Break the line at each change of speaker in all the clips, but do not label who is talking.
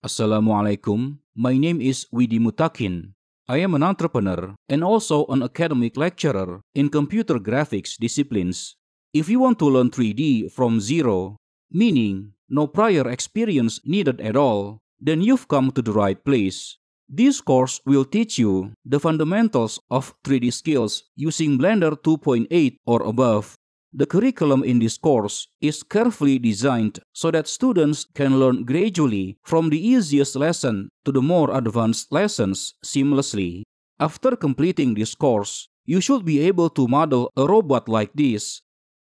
Assalamualaikum. My name is Widi Mutakin. I am an entrepreneur and also an academic lecturer in computer graphics disciplines. If you want to learn 3D from zero, meaning no prior experience needed at all, then you've come to the right place. This course will teach you the fundamentals of 3D skills using Blender 2.8 or above. The curriculum in this course is carefully designed so that students can learn gradually from the easiest lesson to the more advanced lessons seamlessly. After completing this course, you should be able to model a robot like this,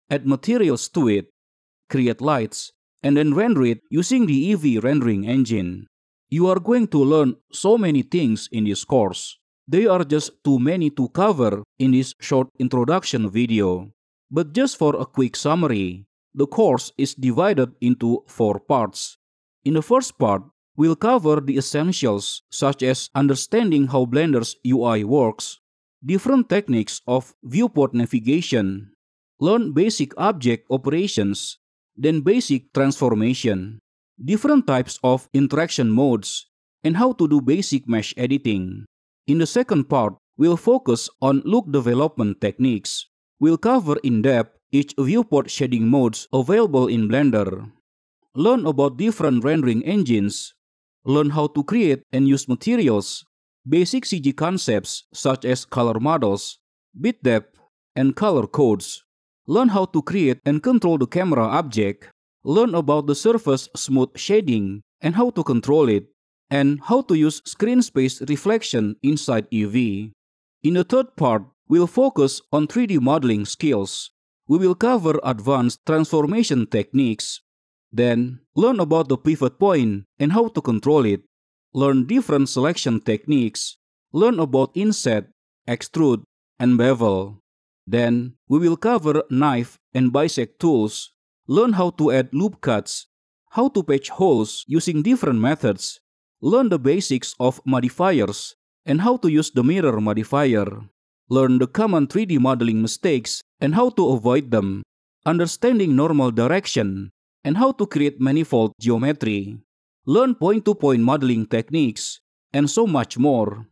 add materials to it, create lights, and then render it using the Eevee rendering engine. You are going to learn so many things in this course. They are just too many to cover in this short introduction video. But just for a quick summary, the course is divided into four parts. In the first part, we'll cover the essentials such as understanding how Blender's UI works, different techniques of viewport navigation, learn basic object operations, then basic transformation, different types of interaction modes, and how to do basic mesh editing. In the second part, we'll focus on look development techniques. We'll cover in depth each viewport shading modes available in Blender. Learn about different rendering engines. Learn how to create and use materials, basic CG concepts such as color models, bit depth, and color codes. Learn how to create and control the camera object. Learn about the surface smooth shading and how to control it, and how to use screen space reflection inside Eevee. In the third part, we'll focus on 3D modeling skills. We will cover advanced transformation techniques. Then, learn about the pivot point and how to control it. Learn different selection techniques. Learn about inset, extrude, and bevel. Then, we will cover knife and bisect tools. Learn how to add loop cuts, how to patch holes using different methods. Learn the basics of modifiers and how to use the mirror modifier. Learn the common 3D modeling mistakes and how to avoid them. Understanding normal direction and how to create manifold geometry. Learn point-to-point modeling techniques and so much more.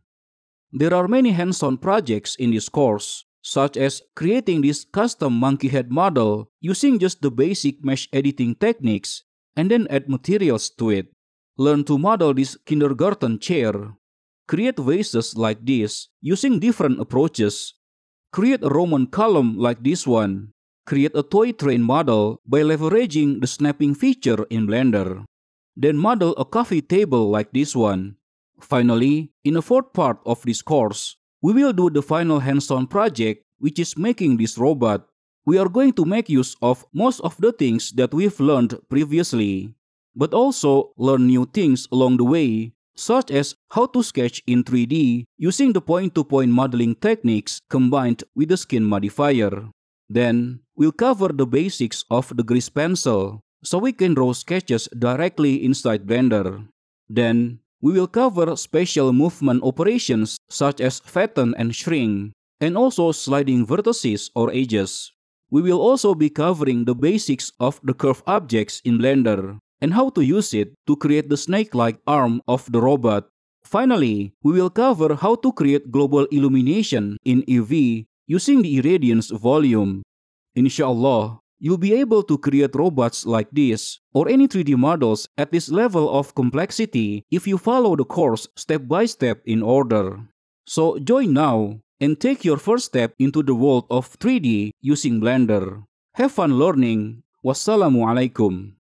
There are many hands-on projects in this course, such as creating this custom monkey head model using just the basic mesh editing techniques and then add materials to it. Learn to model this kindergarten chair. Create vases like this using different approaches. Create a Roman column like this one. Create a toy train model by leveraging the snapping feature in Blender. Then model a coffee table like this one. Finally, in the fourth part of this course, we will do the final hands-on project which is making this robot. We are going to make use of most of the things that we've learned previously, but also learn new things along the way, such as how to sketch in 3D using the point-to-point modeling techniques combined with the skin modifier. Then, we'll cover the basics of the grease pencil, so we can draw sketches directly inside Blender. Then, we will cover special movement operations such as fatten and shrink, and also sliding vertices or edges. We will also be covering the basics of the curve objects in Blender and how to use it to create the snake-like arm of the robot. Finally, we will cover how to create global illumination in Eevee using the irradiance volume. Inshallah, you'll be able to create robots like this or any 3D models at this level of complexity if you follow the course step by step in order. So join now and take your first step into the world of 3D using Blender. Have fun learning. Wassalamualaikum.